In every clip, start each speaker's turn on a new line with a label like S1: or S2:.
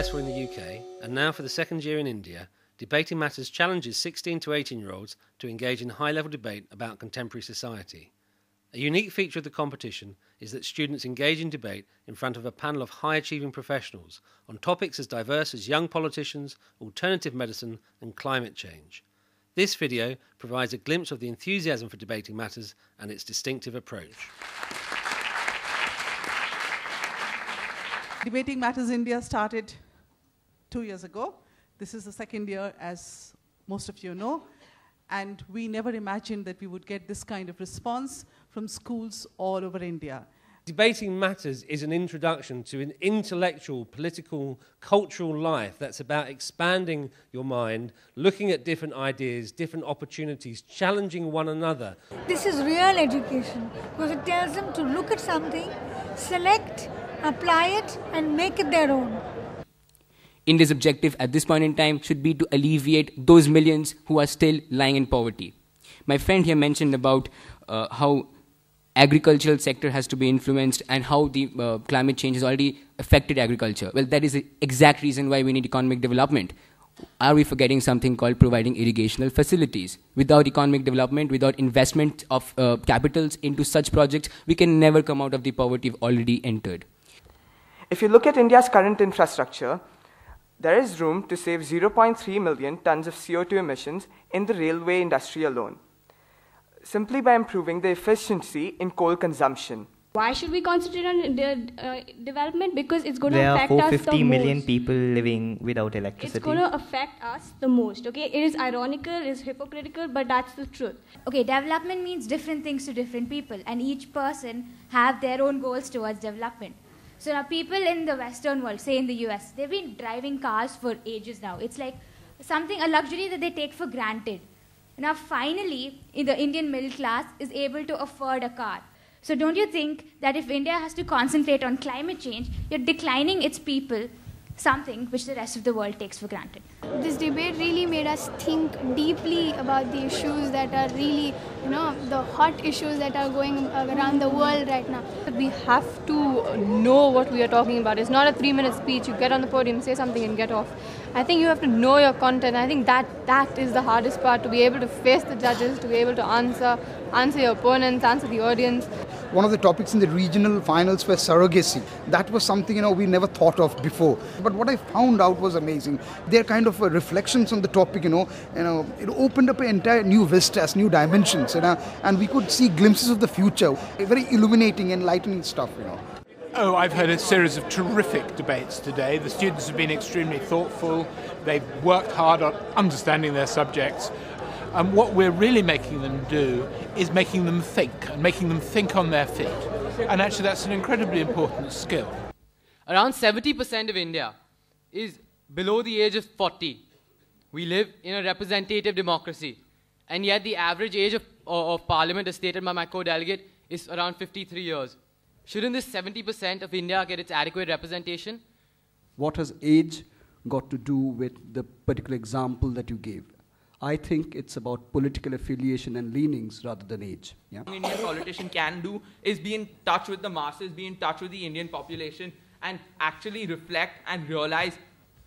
S1: Successful in the UK and now for the second year in India, Debating Matters challenges 16 to 18 year olds to engage in high level debate about contemporary society. A unique feature of the competition is that students engage in debate in front of a panel of high achieving professionals on topics as diverse as young politicians, alternative medicine, and climate change. This video provides a glimpse of the enthusiasm for debating matters and its distinctive approach.
S2: Debating Matters India started two years ago. This is the second year, as most of you know, and we never imagined that we would get this kind of response from schools all over India.
S1: Debating Matters is an introduction to an intellectual, political, cultural life that's about expanding your mind, looking at different ideas, different opportunities, challenging one another.
S3: This is real education because it tells them to look at something, select, apply it, and make it their own.
S4: India's objective at this point in time should be to alleviate those millions who are still lying in poverty. My friend here mentioned about uh, how agricultural sector has to be influenced and how the uh, climate change has already affected agriculture. Well, that is the exact reason why we need economic development. Are we forgetting something called providing irrigational facilities? Without economic development, without investment of uh, capitals into such projects, we can never come out of the poverty we've already entered.
S5: If you look at India's current infrastructure, there is room to save 0.3 million tons of CO2 emissions in the railway industry alone, simply by improving the efficiency in coal consumption.
S6: Why should we concentrate on de- uh, development? Because it's going to
S7: There are
S6: affect us the most.
S7: There are 450 million people living without electricity.
S6: It's going to affect us the most. Okay, it is ironical, it is hypocritical, but that's the truth.
S8: Okay, development means different things to different people, and each person have their own goals towards development. So now people in the Western world, say in the US, they've been driving cars for ages now. It's like something, a luxury that they take for granted. Now finally, in the Indian middle class is able to afford a car. So don't you think that if India has to concentrate on climate change, you're declining its people something which the rest of the world takes for granted?
S9: This debate really made us think deeply about the issues that are really, you know, the hot issues that are going around the world right now.
S10: We have to know what we are talking about. It's not a three minute speech. You get on the podium, say something, and get off. I think you have to know your content. I think that that is the hardest part to be able to face the judges, to be able to answer, answer your opponents, answer the audience.
S11: One of the topics in the regional finals were surrogacy. That was something you know we never thought of before. But what I found out was amazing. They're kind of uh, reflections on the topic. You know, you know, it opened up an entire new vistas, new dimensions. You know, and we could see glimpses of the future. Very illuminating, enlightening stuff. You know.
S12: Oh, I've heard a series of terrific debates today. The students have been extremely thoughtful. They've worked hard on understanding their subjects. And what we're really making them do is making them think and making them think on their feet. And actually, that's an incredibly important skill.
S13: Around 70% of India is below the age of 40. We live in a representative democracy. And yet, the average age of, of parliament, as stated by my co delegate, is around 53 years. Shouldn't this 70% of India get its adequate representation?
S14: What has age got to do with the particular example that you gave? I think it's about political affiliation and leanings rather than age. Yeah?
S15: An Indian politician can do is be in touch with the masses, be in touch with the Indian population, and actually reflect and realize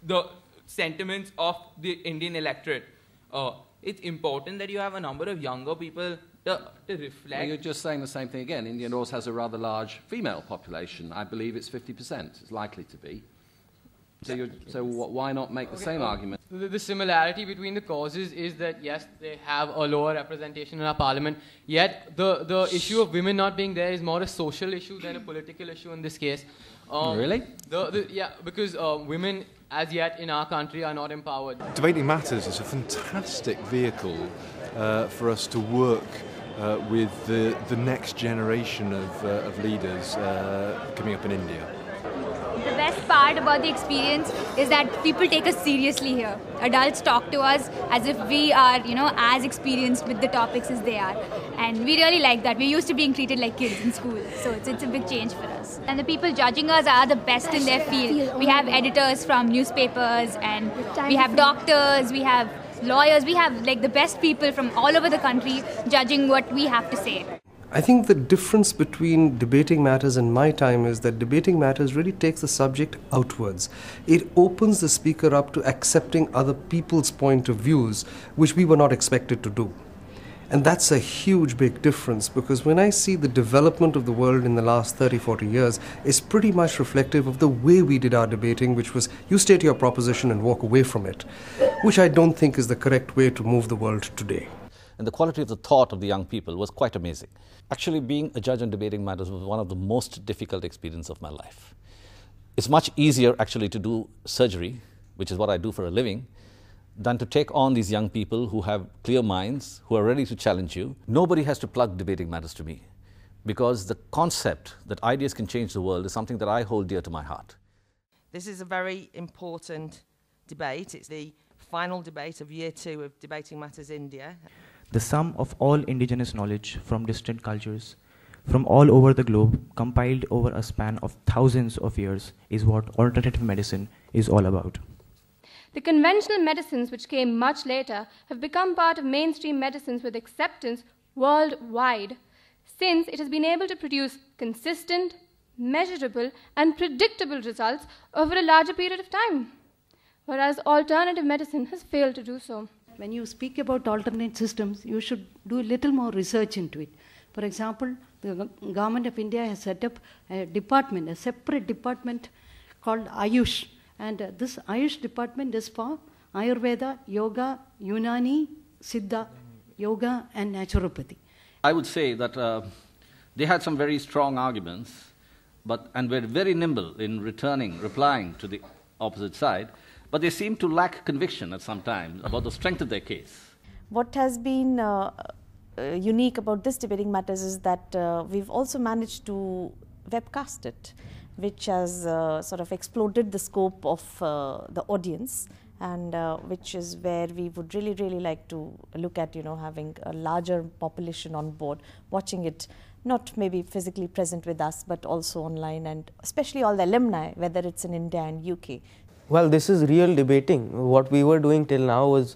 S15: the sentiments of the Indian electorate. Uh, it's important that you have a number of younger people to, to reflect.
S16: Well, you're just saying the same thing again. India also has a rather large female population. I believe it's 50%. It's likely to be. So, you're, so wh- why not make the
S13: Okay,
S16: same
S13: um,
S16: argument?
S13: The, the similarity between the causes is that yes, they have a lower representation in our parliament. Yet the, the issue of women not being there is more a social issue than a political issue in this case. Um,
S16: Really?
S13: The, the, yeah, because um, women as yet in our country are not empowered.
S17: Debating Matters is a fantastic vehicle uh, for us to work uh, with the, the next generation of, uh, of leaders uh, coming up in India.
S8: Part about the experience is that people take us seriously here. Adults talk to us as if we are, you know, as experienced with the topics as they are. And we really like that. We're used to being treated like kids in school. So it's, it's a big change for us. And the people judging us are the best in their field. We have editors from newspapers and we have doctors, we have lawyers, we have like the best people from all over the country judging what we have to say.
S18: I think the difference between Debating Matters and my time is that Debating Matters really takes the subject outwards. It opens the speaker up to accepting other people's point of views, which we were not expected to do. And that's a huge big difference because when I see the development of the world in the last 30, 40 years, it's pretty much reflective of the way we did our debating, which was you state your proposition and walk away from it, which I don't think is the correct way to move the world today.
S19: And the quality of the thought of the young people was quite amazing. Actually, being a judge on debating matters was one of the most difficult experiences of my life. It's much easier actually to do surgery, which is what I do for a living, than to take on these young people who have clear minds, who are ready to challenge you. Nobody has to plug debating matters to me because the concept that ideas can change the world is something that I hold dear to my heart.
S20: This is a very important debate. It's the final debate of year two of Debating Matters India.
S7: The sum of all indigenous knowledge from distant cultures from all over the globe, compiled over a span of thousands of years, is what alternative medicine is all about.
S10: The conventional medicines, which came much later, have become part of mainstream medicines with acceptance worldwide, since it has been able to produce consistent, measurable, and predictable results over a larger period of time, whereas alternative medicine has failed to do so.
S21: When you speak about alternate systems, you should do a little more research into it. For example, the government of India has set up a department, a separate department called Ayush, and uh, this Ayush department is for Ayurveda, Yoga, Unani, Siddha, Yoga, and Naturopathy.
S19: I would say that uh, they had some very strong arguments, but and were very nimble in returning, replying to the opposite side, but they seem to lack conviction at some times about the strength of their case.
S22: What has been uh, uh, unique about this debating matters is that uh, we've also managed to webcast it which has uh, sort of exploded the scope of uh, the audience and uh, which is where we would really really like to look at you know having a larger population on board watching it not maybe physically present with us but also online and especially all the alumni whether it's in India and UK
S23: well this is real debating what we were doing till now was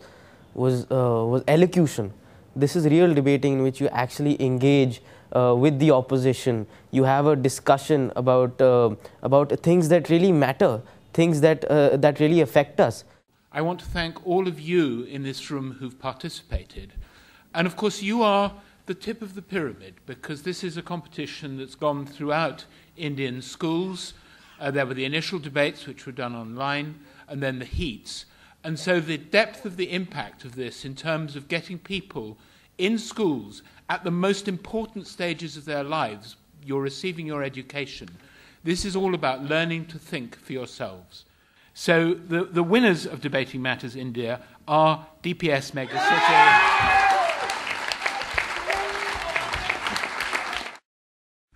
S23: was uh, was elocution this is real debating in which you actually engage uh, with the opposition. You have a discussion about uh, about things that really matter, things that uh, that really affect us.
S12: I want to thank all of you in this room who've participated, and of course you are the tip of the pyramid because this is a competition that's gone throughout Indian schools. Uh, there were the initial debates which were done online, and then the heats. And so the depth of the impact of this in terms of getting people in schools at the most important stages of their lives, you're receiving your education. This is all about learning to think for yourselves. So the, the winners of Debating Matters India are DPS Megacity.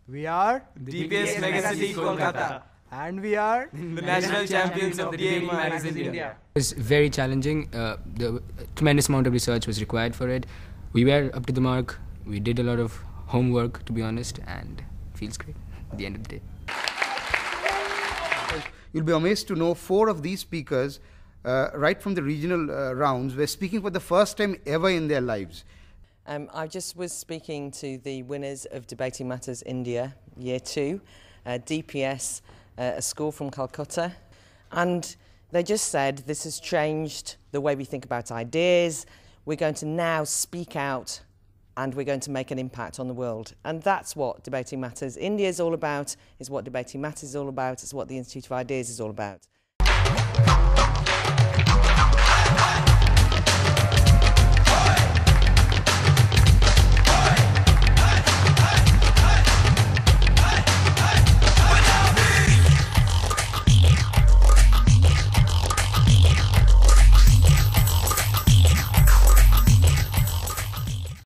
S24: We are
S25: DPS Megacity Kolkata.
S24: And we are
S25: the national champions of the Debating Matters India.
S4: It was very challenging. Uh, the tremendous amount of research was required for it. We were up to the mark we did a lot of homework, to be honest, and it feels great at the end of the day.
S11: You'll be amazed to know four of these speakers, uh, right from the regional uh, rounds, were speaking for the first time ever in their lives.
S20: Um, I just was speaking to the winners of Debating Matters India, Year 2, uh, DPS, uh, a school from Calcutta, and they just said this has changed the way we think about ideas. We're going to now speak out and we're going to make an impact on the world. And that's what Debating Matters India is all about, is what Debating Matters is all about, it's what the Institute of Ideas is all about.